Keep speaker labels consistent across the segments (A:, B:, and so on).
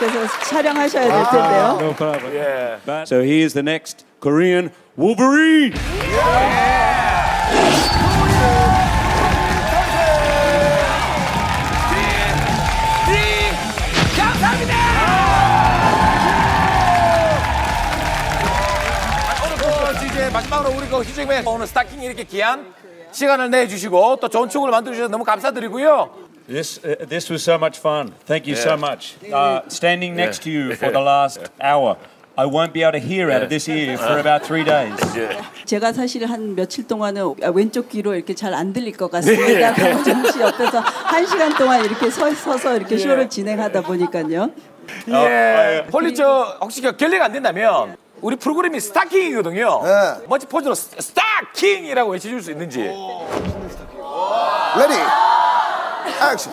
A: 그래서 촬영하셔야 될 텐데요.
B: No problem.
C: 예.
B: But, so here's the next Korean Wolverine.
C: 감사합니다. 오늘 그 이제 마지막으로 우리 그 희중맨 오늘 스타킹 이렇게 귀한 시간을 내주시고 또 좋은 추억을 만들어 주셔서 너무 감사드리고요.
B: This uh, this was so much fun. Thank you so much. Uh, standing next to you for the last hour. I won't be able to hear out of this ear for about three days.
A: 제가 사실 한 며칠 동안은 왼쪽 귀로 이렇게 잘 안 들릴 것 같습니다. 강호동 씨 옆에서 한 시간 동안 이렇게 서, 서서 이렇게 쇼를 진행하다 보니까요.
C: 예. 홀리 저 혹시 그 결례가 안 된다면 우리 프로그램이 스타킹이거든요.
D: 네.
C: 멋진 포즈로 스- 스타킹이라고 외쳐줄 수 있는지.
D: 레디 액션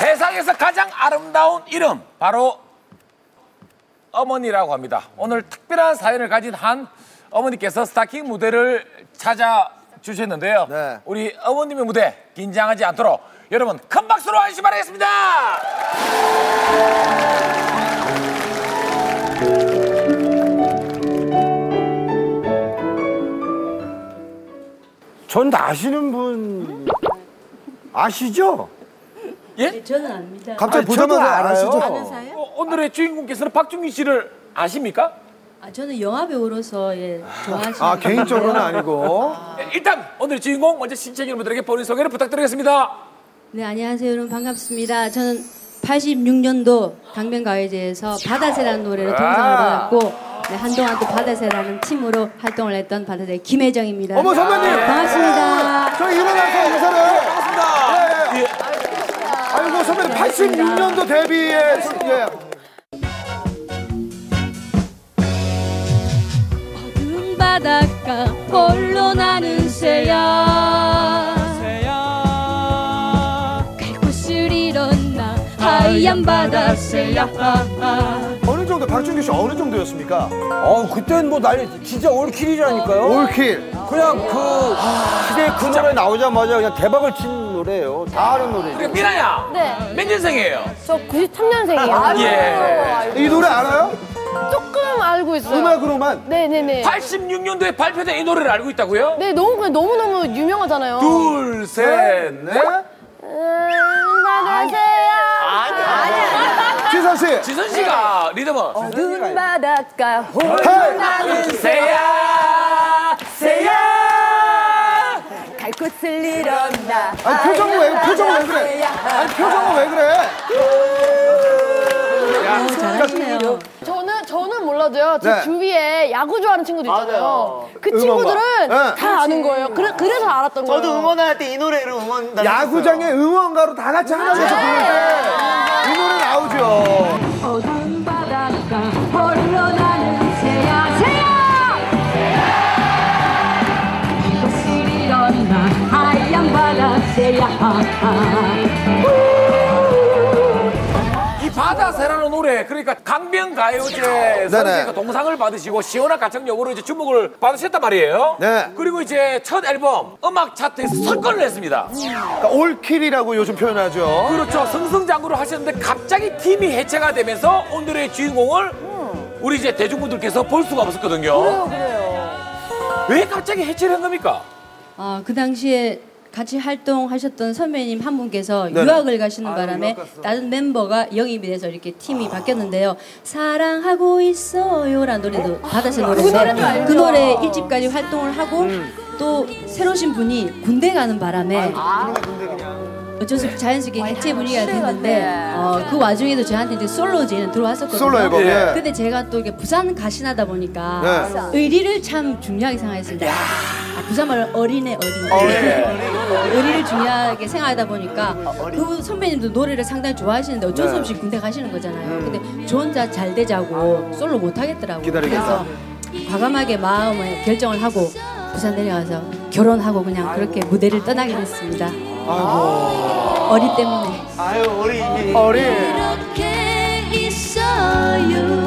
C: 세상에서 가장 아름다운 이름 바로 어머니라고 합니다. 오늘 특별한 사연을 가진 한 어머니께서 스타킹 무대를 찾아 주셨는데요.
D: 네.
C: 우리 어머님의 무대 긴장하지 않도록 여러분 큰 박수로 해주시 기 바라겠습니다.
E: 전 다 아시는 분 아시죠?
C: 예?
F: 저는 압니다.
D: 갑자기
E: 아니, 저도
D: 보자마자
E: 알아요.
C: 어, 오늘의 주인공께서는 박준기 씨를 아십니까?
F: 아, 저는 영화 배우로서 예, 좋아하시는
D: 아 개인적으로는 아니고
C: 예, 일단 오늘의 주인공 먼저 신청 여러분들에게 본인 소개를 부탁드리겠습니다.
F: 네, 안녕하세요. 여러분 반갑습니다. 저는 86년도 강변가요제에서 바다새라는 노래로 동상을 받았고 네, 한동안 또 바다새라는 팀으로 활동을 했던 바다새 김혜정입니다.
D: 어머 선배님
F: 반갑습니다.
D: 저희 일어나서 인사를
C: 반갑습니다.
D: 예, 예. 아이고 선배님 86년도 데뷔에 저- 예.
F: 바닷가 바다새야
D: 어느 정도 박준규 씨 어느 정도였습니까?
E: 어 그땐 뭐 난리 진짜 올킬이라니까요.
D: 올킬
E: 그냥 그 시대 그 노래 나오자마자 그냥 대박을 친 노래예요. 다 아는.
C: 그리고 미나야.
G: 네.
C: 몇 년생이에요?
G: 저 93년생이에요.
C: 예.
D: 이 노래 알아요?
G: 조금 알고 있어요.
D: 음악으로만
G: 네네네.
C: 86년도에 발표된 이 노래를 알고 있다고요?
G: 네, 너무, 그냥 너무너무 유명하잖아요.
C: 둘, 셋, 넷.
G: 음, 나가세요.
D: 씨
C: 지선 씨가 리듬은
G: 어두운 바닷가
D: 헤이!
C: 나는 새야, 새야.
G: 갈 곳을 잃었나.
D: 아니 표정은 왜 표정은 왜 그래? 아니 표정은 왜 그래?
F: 어, 잘하시네요.
G: 저는, 저는 몰라도요. 제
D: 네.
G: 주위에 야구 좋아하는 친구들 있잖아요. 그
D: 응원가.
G: 친구들은
D: 네.
G: 다 아는 거예요. 그래, 그래서 알았던 거예요.
H: 저도 응원할 때 이 노래로 응원
D: 야구장의 응원가로 다 같이 하나씩 부를 때
F: 새야 이
C: 바다새라는 노래, 그러니까 강변가요제에서
D: 네네.
C: 이제 그 동상을 받으시고 시원한 가창력으로 이제 주목을 받으셨단 말이에요.
D: 네.
C: 그리고 이제 첫 앨범 음악 차트에서 설권을 했습니다.
D: 그러니까 올킬이라고 요즘 표현하죠.
C: 그렇죠. 승승장구를 하셨는데 갑자기 팀이 해체가 되면서 오늘의 주인공을 우리 이제 대중분들께서 볼 수가 없었거든요. 그래요, 그래요. 왜 갑자기 해체를 한 겁니까?
F: 아, 그 당시에 같이 활동하셨던 선배님 한 분께서
D: 네네.
F: 유학을 가시는 바람에 다른 멤버가 영입이 돼서 이렇게 팀이 바뀌었는데요. 사랑하고 있어요라는 노래도 받았을 노래인데 그 노래 일집까지 활동을 하고 또 새로 오신 분이 군대 가는 바람에 어쩔 수 없이 자연스럽게 해체 분위기가 됐는데 어, 그 와중에도 저한테 이제 솔로제는 들어왔었거든요.
D: 솔로 앨범, 예.
F: 근데 제가 또 이게 부산 가신하다 보니까
D: 네.
F: 의리를 참 중요하게 생각했습니다. 아, 부산 말 어린애 어린애.
D: 예.
F: 의리를 중요하게 생각하다 보니까 그 선배님도 노래를 상당히 좋아하시는데 어쩔 수 없이 군대 가시는 거잖아요. 근데 저 혼자 잘 되자고 솔로 못 하겠더라고요.
D: 기다리겠다.
F: 그래서 과감하게 마음을 결정을 하고 부산 내려가서 결혼하고 그냥 그렇게 무대를 떠나게 됐습니다. 아이고. 어리 때문에.
H: 아유, 어리.
D: 어리.
F: 이렇게 있어요.